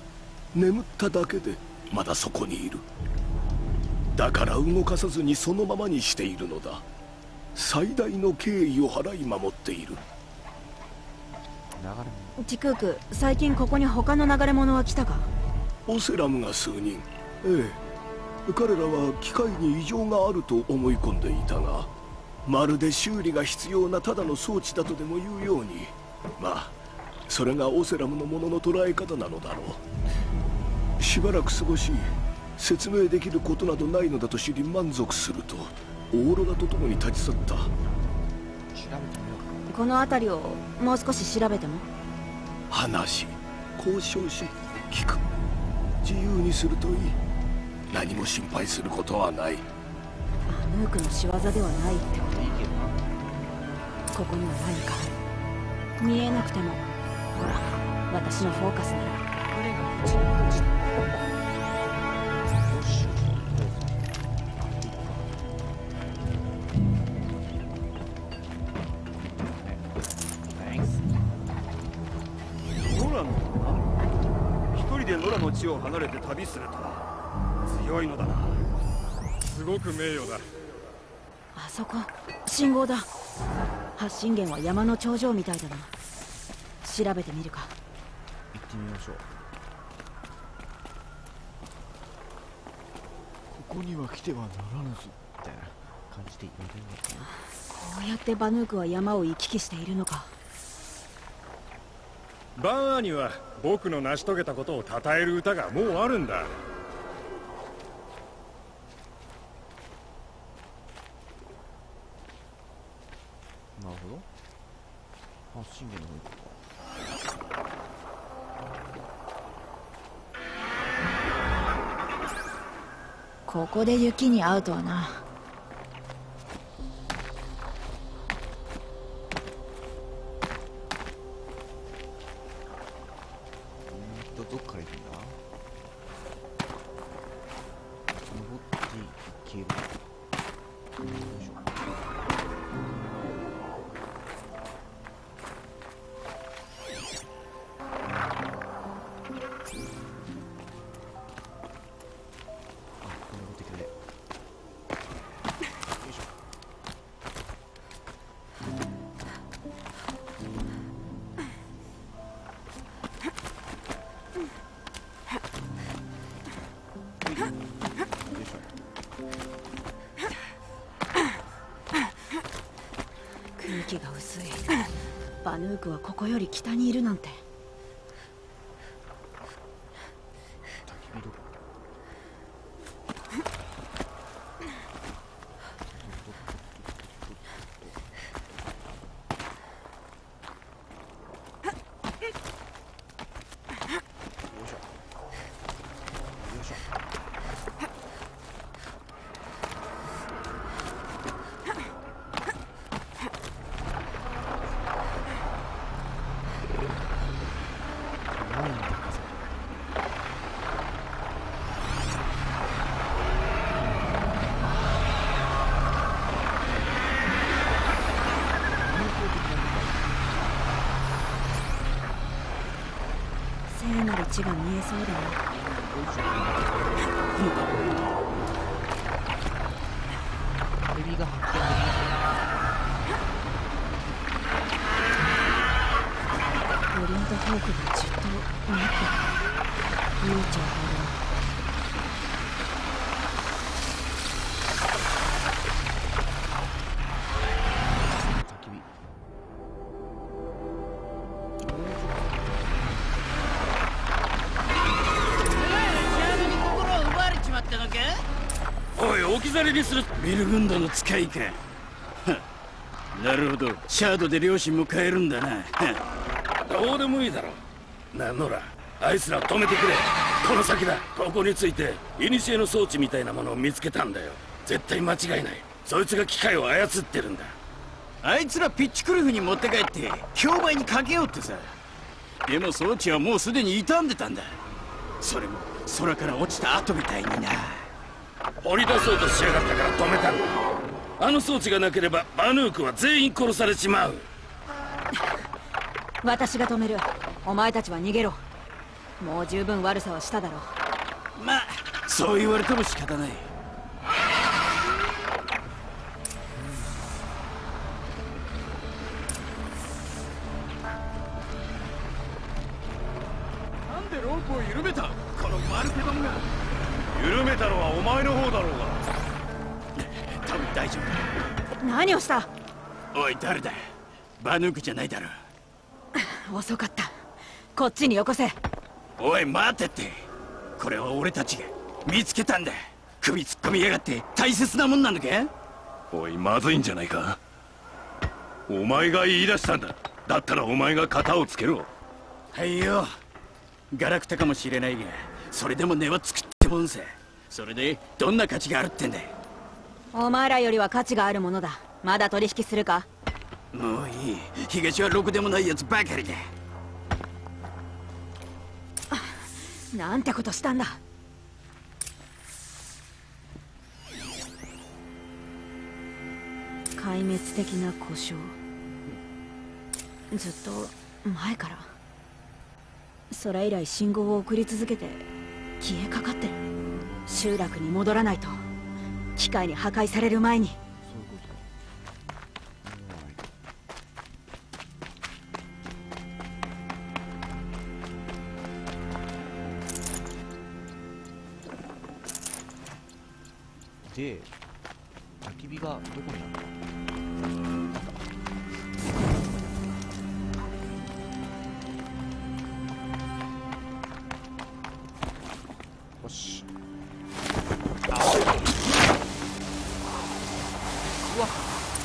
眠っただけでまだそこにいる。だから動かさずにそのままにしているのだ。最大の敬意を払い守っている。チクーク最近ここに他の流れ者は来たか？オセラムが数人。ええ。彼らは機械に異常があると思い込んでいたがまるで修理が必要なただの装置だとでも言うように。まあそれがオセラムのものの捉え方なのだろう。しばらく過ごし説明できることなどないのだと知り満足するとオーロラと共に立ち去った。この辺りをもう少し調べても？話し交渉し聞く。自由にするといい。何も心配することはない。アヌークの仕業ではないってここには何か見えなくてもほら。私のフォーカスな。ら一人でノラの地を離れて旅するとは。強いのだな。すごく名誉だ。そこ信号だ。発信源は山の頂上みたいだな。調べてみるか。行ってみましょう。ここには来てはならぬぞみたいな感じで言われるのかなこうやってバヌークは山を行き来しているのか。バンアーには僕の成し遂げたことを称える歌がもうあるんだなるほど発信源の方行くかここで雪に会うとはな。どどっから行く？気が薄い。バヌークはここより北にいるなんて。おい置き去りにする。ビル軍団の使いか。なるほど。シャードで両親も変えるんだな。どうでもいいだろなのらあいつらを止めてくれ。この先だ。ここについて古の装置みたいなものを見つけたんだよ。絶対間違いない。そいつが機械を操ってるんだ。あいつらピッチクルフに持って帰って競売にかけようってさ。でも装置はもうすでに傷んでたんだ。それも空から落ちた後みたいにな。掘り出そうとしやがったから止めたんだあの装置がなければバヌークは全員殺されちまう。私が止める。お前たちは逃げろ。もう十分悪さはしただろまあそう言われても仕方ない夫おい誰だ？バヌークじゃないだろ。遅かった。こっちによこせ。おい待てって。これは俺たちが見つけたんだ。首突っ込みやがって。大切なもんなんだかおいまずいんじゃないか？お前が言い出したんだ。だったらお前が型をつけろ。はいよ。ガラクタかもしれないがそれでも根は作ってもんさ。それでどんな価値があるってんだお前らよりは価値があるものだ。まだ取引するか？もういい。東はろくでもないやつばかりだ。なんてことしたんだ。壊滅的な故障。ずっと前から。それ以来信号を送り続けて消えかかってる。集落に戻らないと。機械に破壊される前に。で焚き火がどこにあるのよし。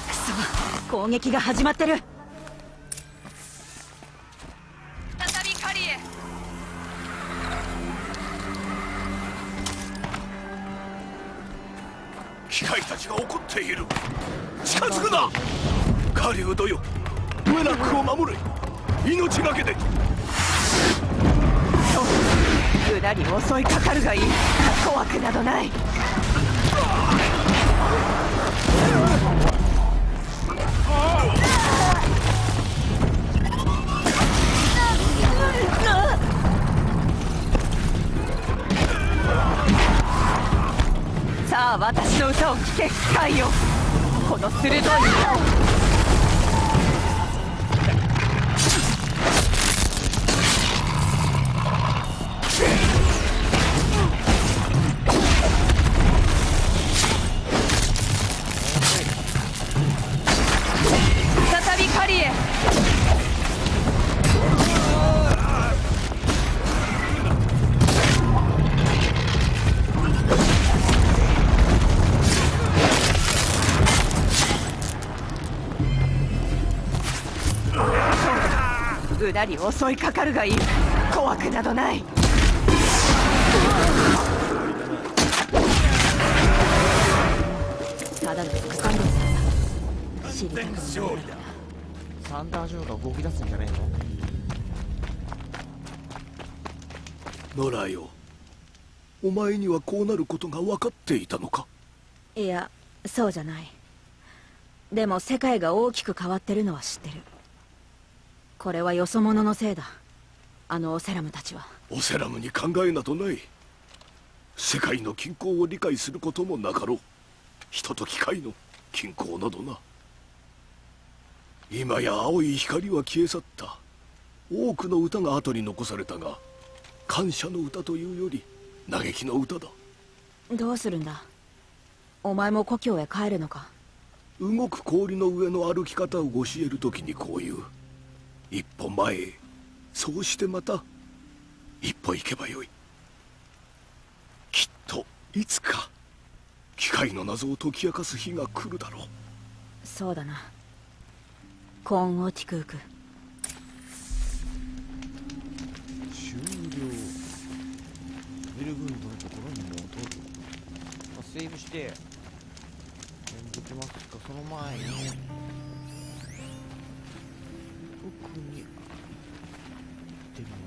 くそ攻撃が始まってる裏に襲いかかるがいい？怖くなどない。ただの副産物なんだ。知りたくもないサンダージョーが動き出すんじゃねえのノラよ。お前にはこうなることが分かっていたのか？いやそうじゃない。でも世界が大きく変わってるのは知ってるこれはよそ者のせいだ。あのオセラムたちは。オセラムに考えなどない。世界の均衡を理解することもなかろう。人と機械の均衡などな。今や青い光は消え去った。多くの歌が後に残されたが感謝の歌というより嘆きの歌だ。どうするんだ？お前も故郷へ帰るのか？動く氷の上の歩き方を教える時にこういう一歩前へ。そうしてまた一歩行けばよい。きっといつか機械の謎を解き明かす日が来るだろう。そうだな。コーンオティクーク終了。ビルブンドのところに戻る、まあ、セーブして。できますか。その前に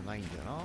ないんだよな。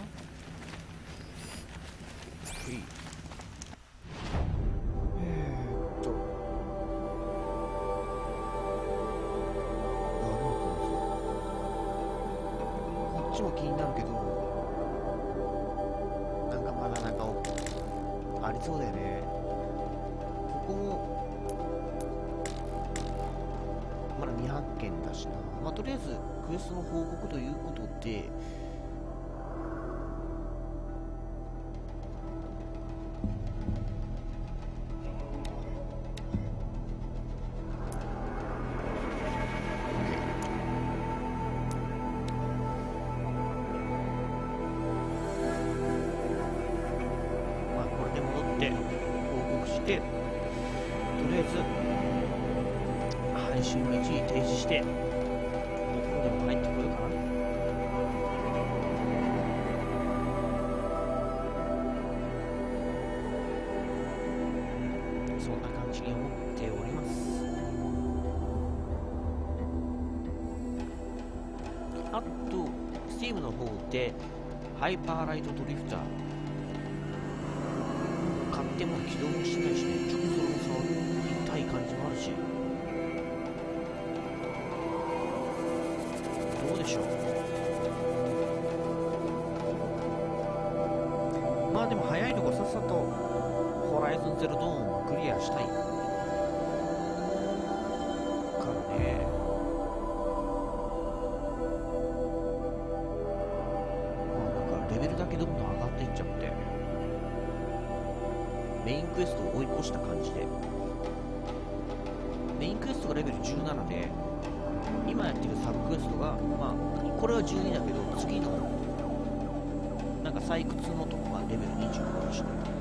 ハイパーライトドリフター。買っても起動もしないしね。ちょっとそれも触りたい感じもあるし。どうでしょう。まあでも早いとこさっさとホライゾンゼロドーンをクリアしたい。からね。クエストを追い越した感じで。メインクエストがレベル17で今やってるサブクエストがまあこれは12だけど次のなんか採掘のとこがレベル25にした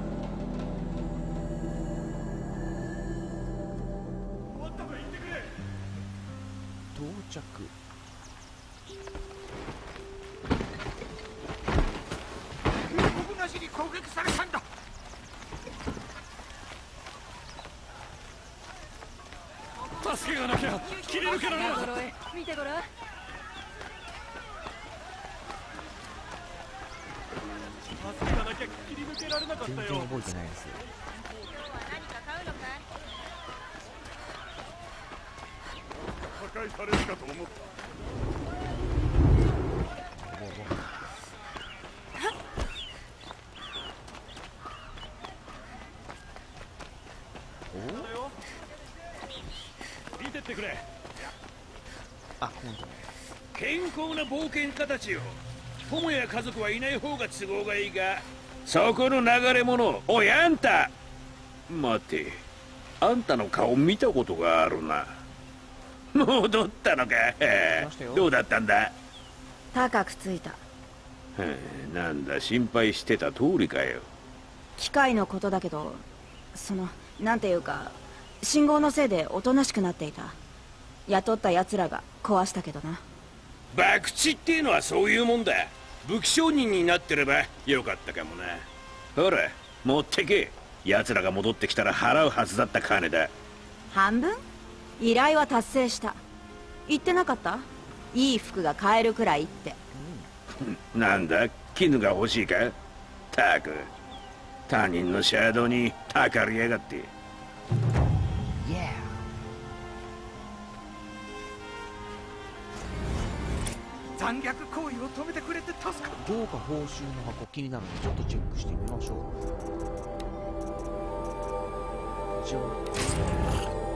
らな見てごらん。助けがなきゃ切り抜けられなかったよ全然覚えてないです破壊されるかと思った見てってくれあ今度健康な冒険家たちよ。友や家族はいない方が都合がいいがそこの流れ者おいあんた。待て。あんたの顔見たことがあるな。戻ったのか？どうだったんだ？高くついた。なんだ心配してた通りかよ。機械のことだけどそのなんていうか信号のせいでおとなしくなっていた。雇った奴らが壊したけどな博打っていうのはそういうもんだ。武器商人になってればよかったかもな。ほら持ってけ。奴らが戻ってきたら払うはずだった金だ。半分？依頼は達成した。言ってなかった？いい服が買えるくらいって。なんだ？絹が欲しいか？たく。他人のシャドウにたかりやがって残虐行為を止めてくれて助かる。豪華報酬の箱気になるのでちょっとチェックしてみましょう。じゃあ。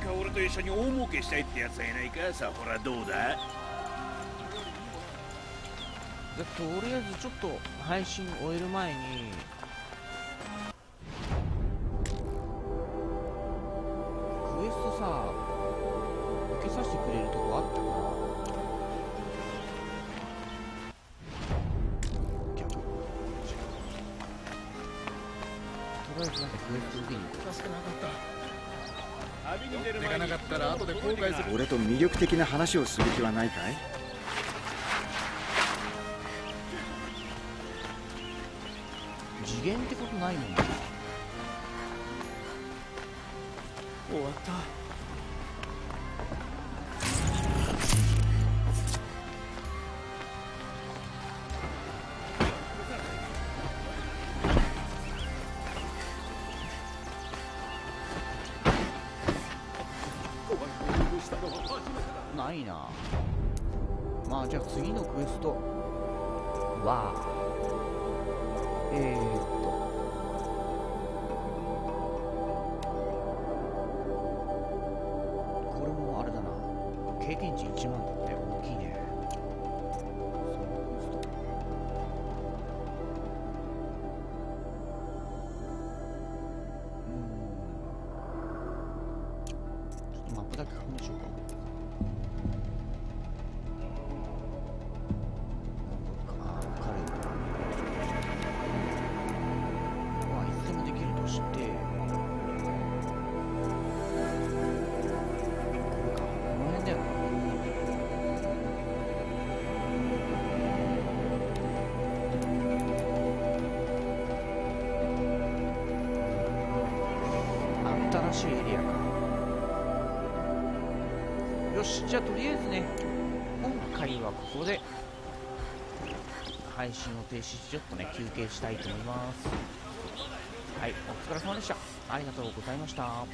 か俺と一緒に大儲けしたいってやつはいないか？さほらどうだ？とりあえずちょっと配信終える前に的な話をする気はないかい？ここで配信を停止しちょっとね休憩したいと思います。はいお疲れ様でした。ありがとうございました。